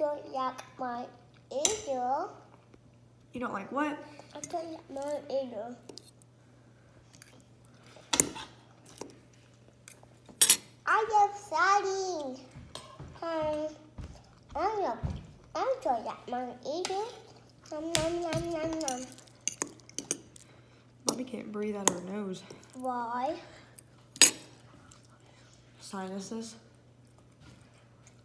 don't like my ear. You don't like what? I don't like my ear. I am exciting. Um, I am. I don't like my ear. Nom nom nom nom nom. Mommy can't breathe out of her nose. Why? Sinuses.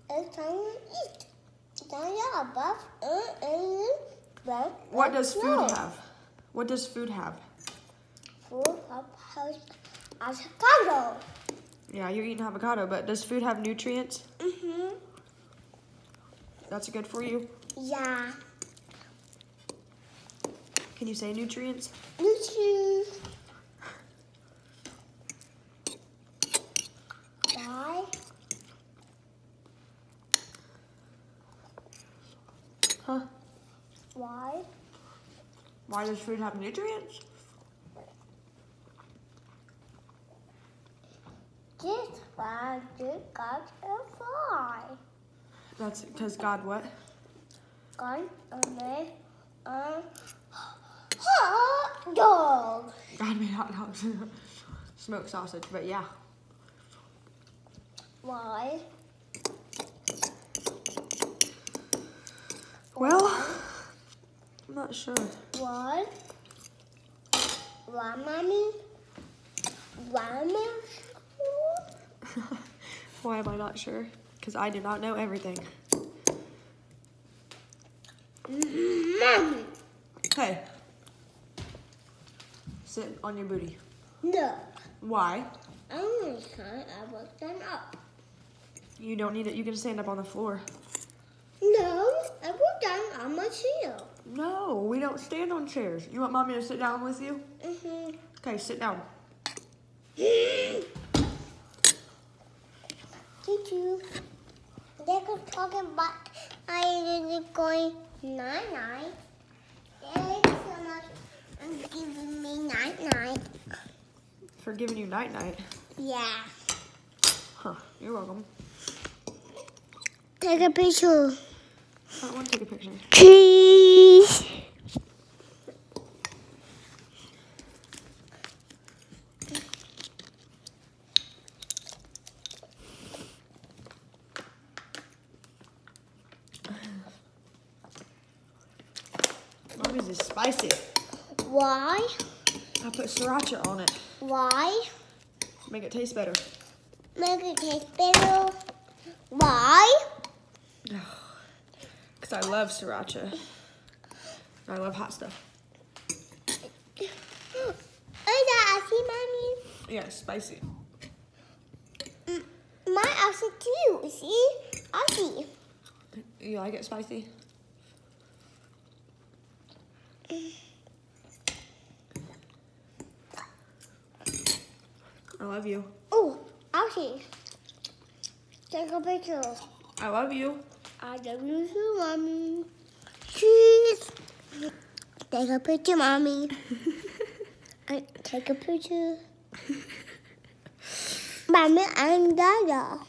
It's time to eat. Time to above and and well. What does food have? What does food have? Food house avocado. Yeah, you're eating avocado, but does food have nutrients? Mhm. That's good for you. Yeah. Can you say nutrients? Lucy. Why? Huh? Why? Why does food have nutrients? This why did God a fly? That's because God what? God man a hot dog. God made hot dogs. Smoked sausage, but yeah. Why? Well, I'm not sure. Why? Why, mommy? Why. Why am I not sure? Because I do not know everything. Mommy. Hey. Sit on your booty. No. Why? I'm gonna try I will stand up. You don't need it. You can stand up on the floor. No, I will stand on my chair. No, we don't stand on chairs. You want mommy to sit down with you? Mm-hmm. Okay, sit down. Did you? They could talk about I is going night night. Thanks so much for giving me night night. For giving you night night. Yeah. Huh, you're welcome. Take a picture. I don't want to take a picture. Cheese. Mommy's is spicy. Why? I put sriracha on it. Why? Make it taste better. Make it taste better. Why? Because I love sriracha. I love hot stuff. Is that icy, mommy? Yeah, spicy. Mm, My icy too. See? Icy. You like it spicy? I love you. Oh, icy. Take a picture. I love you. I love you too, mommy. Cheese. Take a picture, mommy. I take a picture. Mommy, I'm Dada.